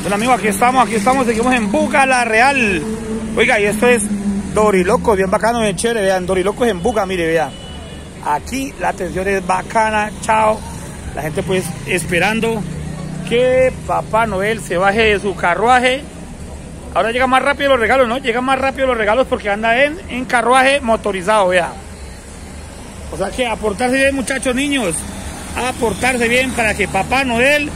Bueno amigos, aquí estamos, aquí estamos, seguimos en Buga La Real. Oiga, y esto es Dorilocos, bien bacano, bien chévere, vean, Dorilocos en Buga, mire, vean. Aquí la atención es bacana, chao. La gente pues esperando que Papá Noel se baje de su carruaje. Ahora llega más rápido los regalos, ¿no? Llegan más rápido los regalos porque anda en, en carruaje motorizado, vea. O sea que aportarse bien, muchachos, niños. Aportarse bien para que Papá Noel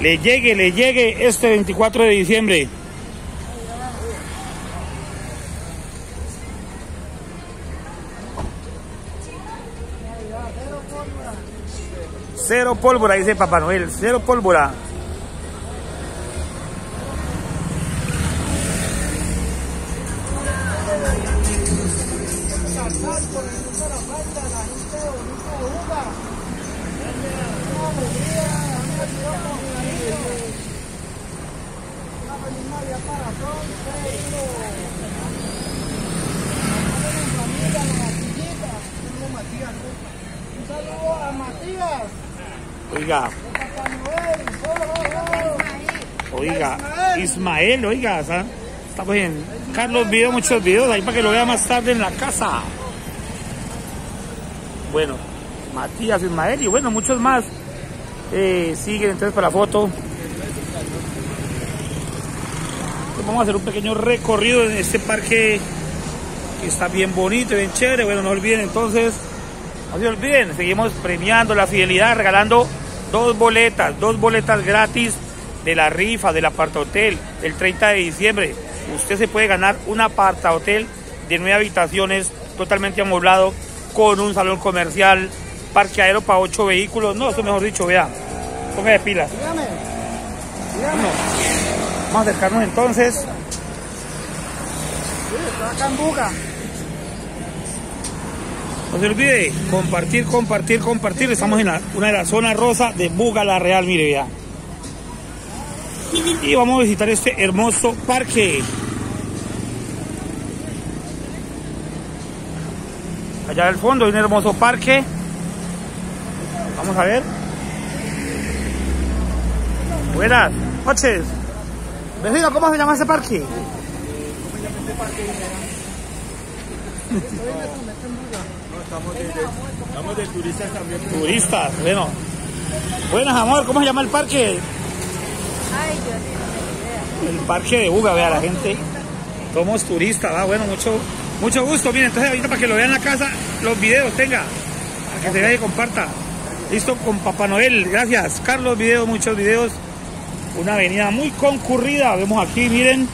le llegue, le llegue este 24 de diciembre. Cero pólvora, dice Papá Noel, cero pólvora. Un saludo a. Oiga, oiga, Ismael, oiga, ¿sabes? estamos en Carlos Video, muchos videos ahí para que lo vea más tarde en la casa. Bueno, Matías, Ismael y bueno, muchos más eh, siguen entonces para la foto. Pues vamos a hacer un pequeño recorrido en este parque que está bien bonito, bien chévere. Bueno, no olviden entonces, no se olviden, seguimos premiando la fidelidad, regalando dos boletas, dos boletas gratis de la rifa del aparta hotel el 30 de diciembre. Usted se puede ganar un aparta hotel de nueve habitaciones totalmente amoblado con un salón comercial, parqueadero para ocho vehículos. No, eso mejor dicho, vea, ponga de pilas. Dígame. Bueno, vamos a acercarnos entonces. Sí, estoy acá en Buga. No se olvide compartir, compartir, compartir. Estamos en la- una de las zonas rosas de Buga La Real, mire vea. Y vamos a visitar este hermoso parque. Allá al fondo hay un hermoso parque. Vamos a ver. Buenas noches. Vecino, ¿cómo se llama ese parque? Estamos de turistas también. Turistas, bueno. Buenas, amor, ¿cómo se llama el parque? El parque de Buga, vea la gente. Somos turistas, va, bueno, mucho, mucho gusto. Miren, entonces ahorita para que lo vean en la casa, los videos, tenga. Para que se vea y comparta. Listo con Papá Noel, gracias. Carlos Videos, muchos videos. Una avenida muy concurrida, vemos aquí, miren.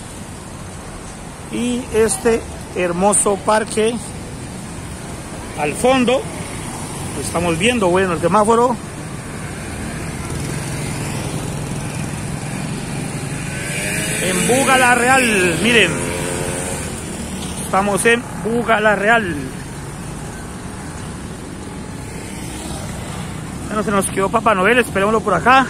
Y este hermoso parque al fondo. Estamos viendo, bueno, el semáforo. En Buga la Real, miren. Estamos en Buga la Real. Bueno, se nos quedó Papá Noel, esperémoslo por acá.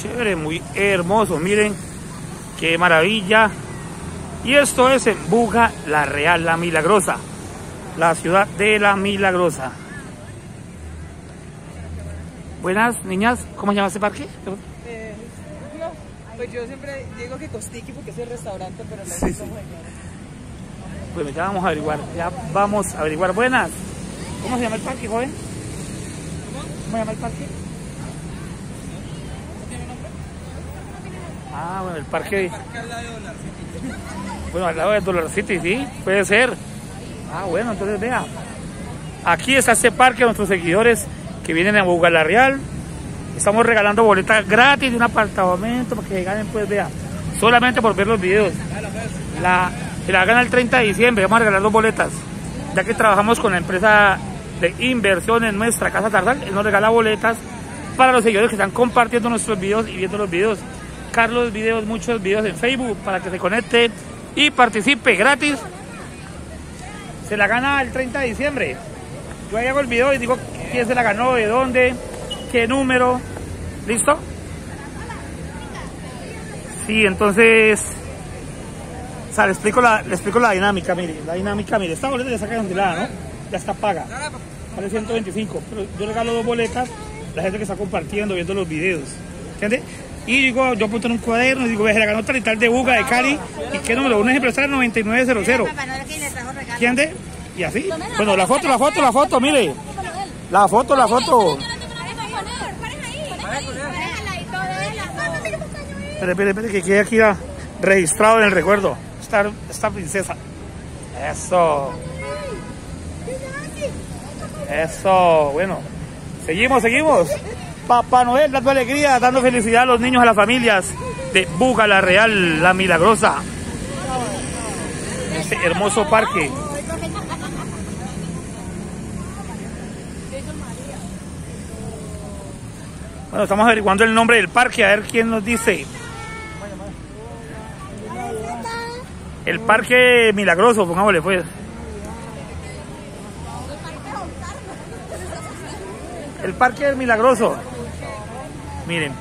Chévere, muy hermoso, miren qué maravilla. Y esto es en Buga la Real, la Milagrosa, la ciudad de la Milagrosa. Buenas niñas, ¿cómo se llama este parque? Eh, no, pues yo siempre digo que Costiqui porque es el restaurante, pero no Sí, sí. Bueno, ya vamos a averiguar, ya vamos a averiguar. Buenas, ¿cómo se llama el parque, joven? ¿Cómo se llama el parque? Ah, bueno, el parque. Bueno, al lado de Dollar City, sí, puede ser. Ah, bueno, entonces vea. Aquí está este parque, nuestros seguidores que vienen a Buga la Real. Estamos regalando boletas gratis de un apartamento para que ganen, pues vea. Solamente por ver los videos. La, se la gana el 30 de diciembre, vamos a regalar dos boletas. Ya que trabajamos con la empresa de inversión en nuestra casa Tarzal, él nos regala boletas para los seguidores que están compartiendo nuestros videos y viendo los videos. Carlos Videos, muchos videos en Facebook para que se conecte y participe gratis. Se la gana el 30 de diciembre. Yo ahí hago el video y digo quién se la ganó, de dónde, qué número. ¿Listo? Sí, entonces... O sea, le explico la, explico la dinámica, mire. La dinámica, mire. Esta boleta ya está cancelada, ¿no? Ya está paga. Vale 125. Pero yo regalo dos boletas la gente que está compartiendo, viendo los videos. ¿Entiendes? Y digo, yo apunto en un cuaderno y digo, ve, se la ganó tal y tal de Buga, de Cali. ¿Y qué número? Un ejemplo está el 9900. ¿Entiendes? Y así. Bueno, la foto, la foto, la foto, mire. La foto, la foto. Espere, espere, espere, que quede aquí ya registrado en el recuerdo. Esta, esta princesa. Eso. Eso, bueno. Seguimos, seguimos. Papá Noel dando alegría, dando felicidad a los niños, a las familias de Buga la Real, la Milagrosa. Este hermoso parque. Bueno, estamos averiguando el nombre del parque, a ver quién nos dice. El Parque Milagroso, pongámosle pues. El Parque Milagroso. Miren.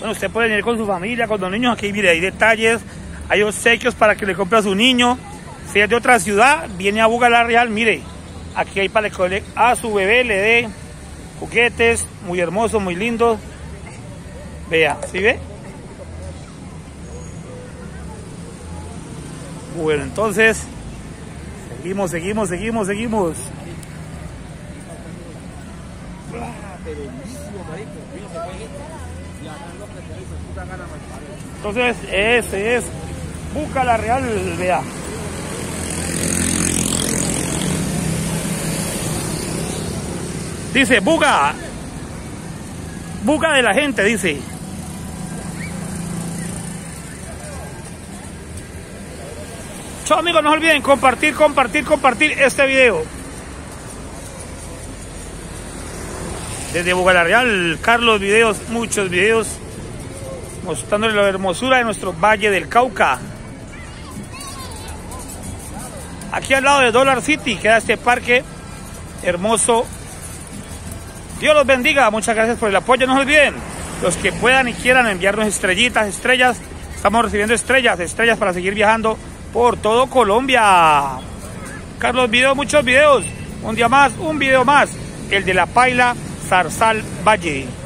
Bueno, usted puede venir con su familia, con los niños. Aquí, mire, hay detalles, hay obsequios para que le compre a su niño. Si es de otra ciudad, viene a Buga la Real, mire. Aquí hay para que a su bebé le dé juguetes muy hermosos, muy lindos. Vea, ¿sí ve? Bueno, entonces, seguimos, seguimos, seguimos, seguimos. Entonces, ese es Busca la Real, vea. Dice, buga. Buga de la gente, dice. Chao amigos, no olviden compartir, compartir, compartir este video. Desde Buga Real, Carlos Videos, muchos videos mostrándole la hermosura de nuestro Valle del Cauca. Aquí al lado de Dollar City queda este parque hermoso Dios los bendiga, muchas gracias por el apoyo. No se olviden, los que puedan y quieran enviarnos estrellitas, estrellas, estamos recibiendo estrellas, estrellas para seguir viajando por todo Colombia. Carlos Video, muchos videos. Un día más, un video más. El de la Paila Zarzal Valle.